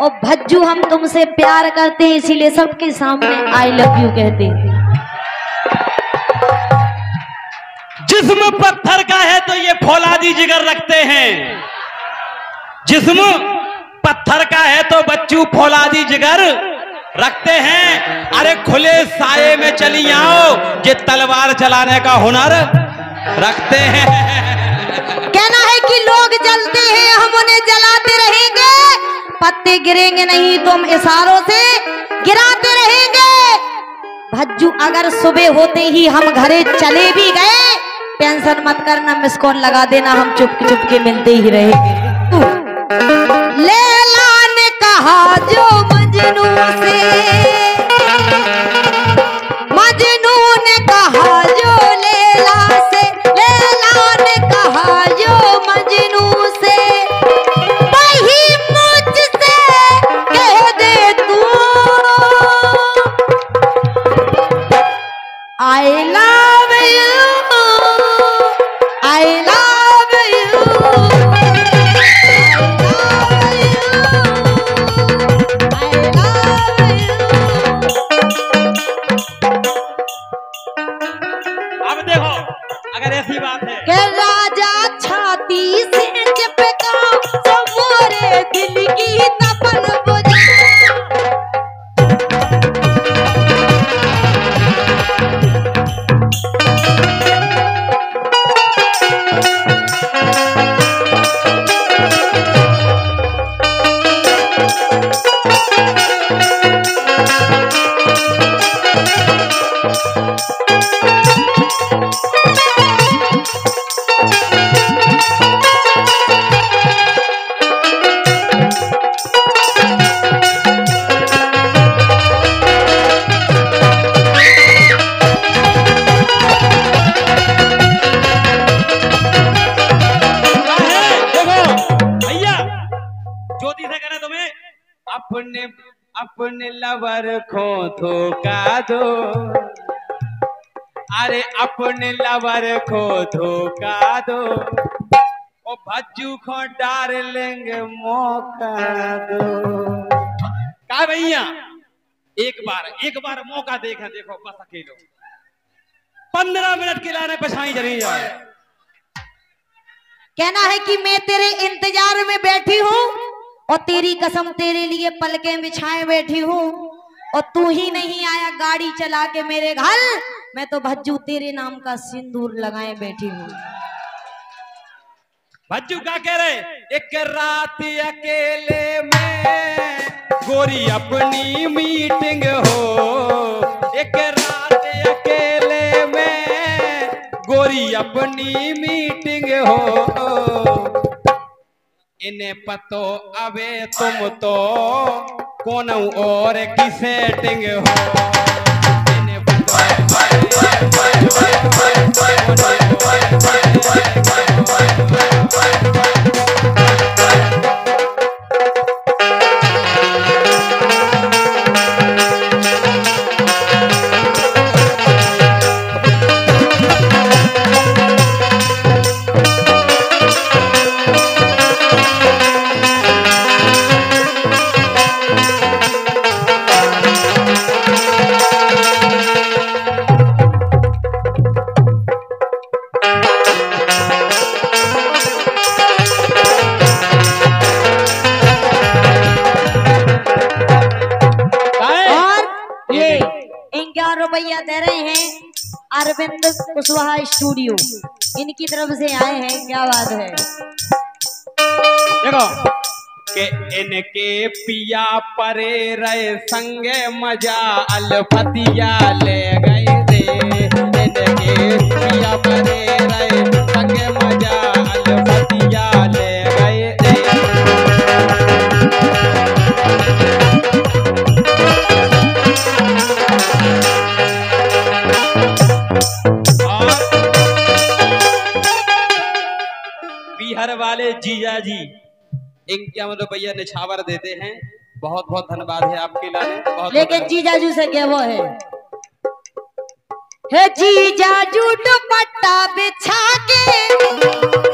और भज्जू हम तुमसे प्यार करते हैं इसीलिए सबके सामने आई लव यू कहते हैं। जिस्म पत्थर का है तो ये फौलादी जिगर रखते हैं। जिस्म पत्थर का है तो बच्चू फौलादी जिगर रखते हैं। अरे खुले साये में चली आओ ये तलवार चलाने का हुनर रखते हैं। कहना है कि लोग जलते हैं हम उन्हें जलाते रहेंगे। पत्ते गिरेंगे नहीं, तुम इशारों से गिराते रहेंगे। भज्जू, अगर सुबह होते ही हम घरे चले भी गए, टेंशन मत करना, मिस कॉल लगा देना, हम चुपके चुपके मिलते ही रहे लेला ने कहा, जो मजनू से I love you I love you अब देखो अगर ऐसी बात है। के राजा अपने अपने लवर को धोखा दो। अरे, अपने लवर को धोखा दो। ओ भज्जू को डार्लिंग मौका दो। का भैया? एक बार एक बार मौका देखा, देखो, बस अकेलो। पंद्रह मिनट के लाने पछाई चली जाए कहना है कि मैं तेरे इंतज़ार में बैठी हूँ। और तेरी कसम तेरे लिए पलकें बिछाए बैठी हूँ। और तू ही नहीं आया गाड़ी चला के मेरे घर। मैं तो भज्जू तेरे नाम का सिंदूर लगाए बैठी हूँ। भज्जू क्या कह रहे? एक रात अकेले में गोरी अपनी मीटिंग हो। एक रात अकेले में गोरी अपनी मीटिंग हो। इन्हें पतो अबे तुम तो कौन और की सेटिंग हो? इन्हें पतो रुपया दे रहे हैं। अरविंद कुशवाहा स्टूडियो। इनकी तरफ़ से आए हैं, क्या बात है। देखो, के इनके पिया परे रहे, संगे मज़ा अलफतिया ले गए रे। इनके पिया परे बिहार जी इक्यावन रुपया निछावर देते हैं। बहुत बहुत धन्यवाद है आपके लाने बहुत जीजा जी से क्या वो है? हे जीजा जू दुपट्टा बिछा के।